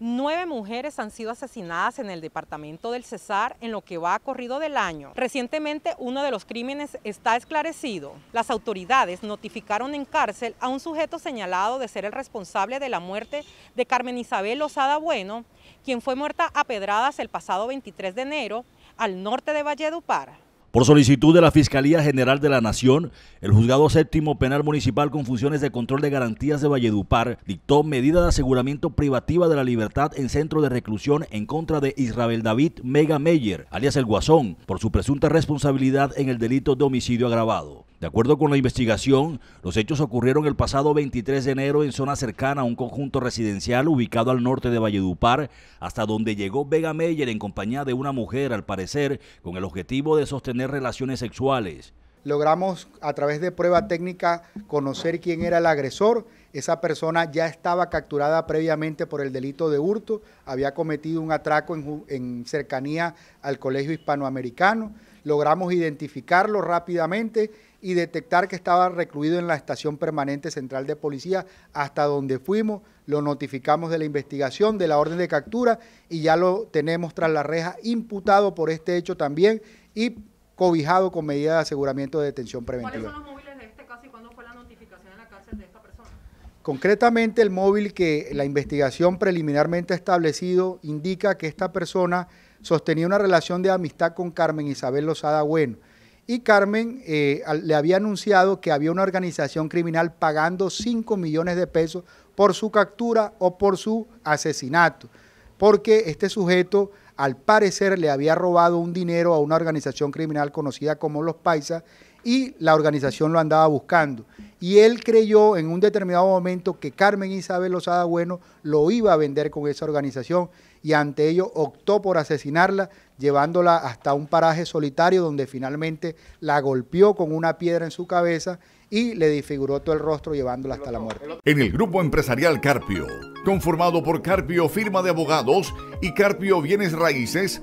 Nueve mujeres han sido asesinadas en el departamento del Cesar en lo que va corrido del año. Recientemente uno de los crímenes está esclarecido. Las autoridades notificaron en cárcel a un sujeto señalado de ser el responsable de la muerte de Carmen Isabel Lozada Bueno, quien fue muerta a pedradas el pasado 23 de enero al norte de Valledupar. Por solicitud de la Fiscalía General de la Nación, el Juzgado Séptimo Penal Municipal con funciones de control de garantías de Valledupar dictó medida de aseguramiento privativa de la libertad en centro de reclusión en contra de Israel David Mega Meyer, alias El Guasón, por su presunta responsabilidad en el delito de homicidio agravado. De acuerdo con la investigación, los hechos ocurrieron el pasado 23 de enero en zona cercana a un conjunto residencial ubicado al norte de Valledupar, hasta donde llegó Vega Meyer en compañía de una mujer, al parecer, con el objetivo de sostener relaciones sexuales. Logramos a través de prueba técnica conocer quién era el agresor. Esa persona ya estaba capturada previamente por el delito de hurto, había cometido un atraco en, en cercanía al Colegio Hispanoamericano. Logramos identificarlo rápidamente y detectar que estaba recluido en la estación permanente central de policía hasta donde fuimos, lo notificamos de la investigación, de la orden de captura y ya lo tenemos tras la reja imputado por este hecho también y cobijado con medida de aseguramiento de detención preventiva. ¿Cuáles son los móviles de este caso y cuándo fue la notificación en la cárcel de esta persona? Concretamente el móvil que la investigación preliminarmente ha establecido indica que esta persona sostenía una relación de amistad con Carmen Isabel Lozada Bueno y Carmen eh, le había anunciado que había una organización criminal pagando 5 millones de pesos por su captura o por su asesinato, porque este sujeto al parecer le había robado un dinero a una organización criminal conocida como Los Paisas y la organización lo andaba buscando. Y él creyó en un determinado momento que Carmen Isabel Lozada Bueno lo iba a vender con esa organización y ante ello optó por asesinarla, llevándola hasta un paraje solitario donde finalmente la golpeó con una piedra en su cabeza y le disfiguró todo el rostro llevándola hasta la muerte. En el grupo empresarial Carpio, conformado por Carpio Firma de Abogados y Carpio Bienes Raíces,